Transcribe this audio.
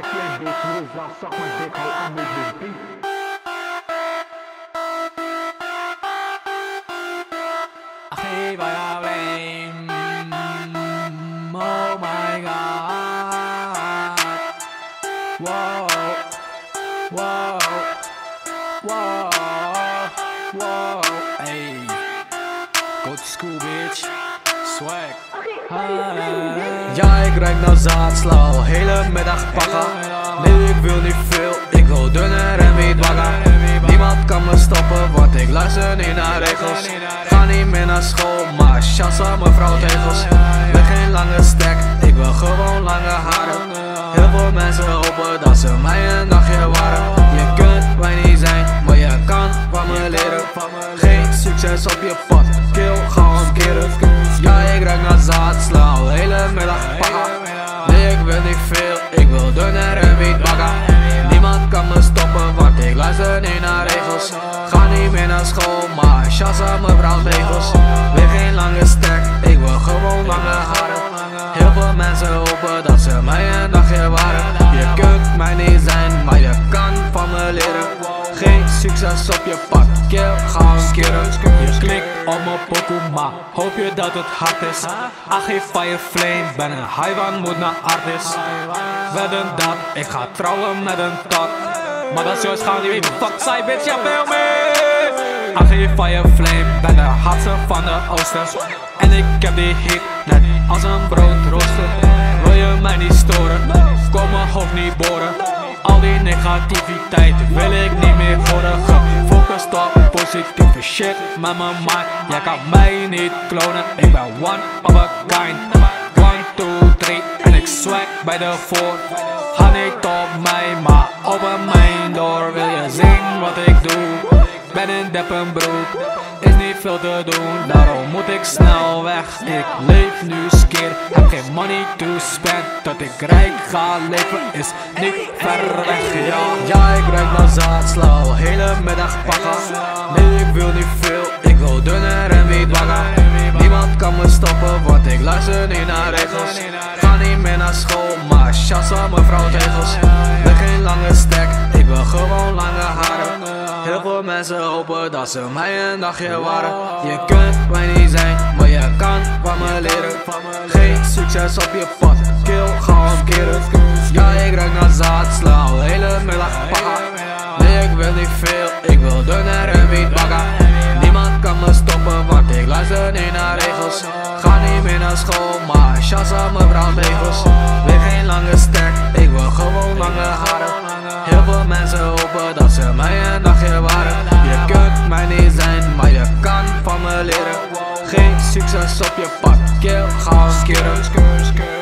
High flame bitch, wie is dat? Zak mijn dik, hou aan met de beat. Geef mij alleen. Oh my god. Wow. Wow. Wow. Wow. Hey. Go to school, bitch. Swag. Ja, ik ruik naar zaad, sla al hele middag pakken. Nee, ik wil niet veel, ik wil dunner en niet bagger. Niemand kan me stoppen, want ik luister niet naar regels. Ga niet meer naar school, maar chassa mevrouw tegels. Ben geen lange stek, ik wil gewoon lange haren. Heel veel mensen hopen dat ze mij een dagje waren. Je kunt mij niet zijn, maar je kan van me leren. Geen succes op je pad, kill, gewoon keren. Ik ruik naar zaad, sla al hele middag pakken. Nee, ik wil niet veel, ik wil dunner en wiet bakken. Niemand kan me stoppen, want ik luister niet naar regels. Ga niet meer naar school, maar chassa mevrouw tegels. Weer geen lange stek, ik wil gewoon lange haren. Heel veel mensen hopen dat ze mij een dagje waren. Je kunt mij niet zijn, maar je kan van me leren. Succes op je pad, kill, ga een keren. Je klikt op mijn pokoe, maar hoop je dat het hard is. Geef fire flame, ben een haiwan, moet naar artist. Wedden dat, ik ga trouwen met een tak. Maar dat is juist gaan die fuck zij bitch, ja veel mee. Ach, geef fire flame, ben de hardste van de oosten. En ik heb die hit, net als een broodrooster. Wil je mij niet storen, kom mijn hoofd niet boren. Negativiteit wil ik niet meer horen Gefocust op positieve shit met mijn mind. Jij kan mij niet klonen, ik ben one of a kind. One, two, three en ik swag bij de voor. Ga niet op mij, maar een mijn door. Wil je zien wat ik doe? Ben in Deppenbroek, is niet veel te doen Daarom moet ik snel weg. Ik leef nu skeer, heb geen money to spend. Dat ik rijk ga leven is niet ver weg Ja, ja ik ruik naar zaad, sla hele middag pakken. Nee ik wil niet veel, ik wil dunner en wiet bagger Niemand kan me stoppen, want ik luister niet naar regels. Ga niet meer naar school, maar chassa mevrouw tegels. Ben geen lange stek, ik wil gewoon lange Heel mensen hopen dat ze mij een dagje waren. Je kunt mij niet zijn, maar je kan van me leren. Geen succes op je pad, kill, gewoon keren Ja ik ruik naar zaad, sla al hele middag pakken. Ik wil niet veel, ik wil dunner en wiet bakken Niemand kan me stoppen, want ik luister niet naar regels. Ga niet meer naar school, maar chassa Weer geen lange ik wil gewoon lange haren. Heel veel mensen hopen dat ze mij een dagje waren. Je kunt mij niet zijn, maar je kan van me leren. Geen succes op je pad, kill, keren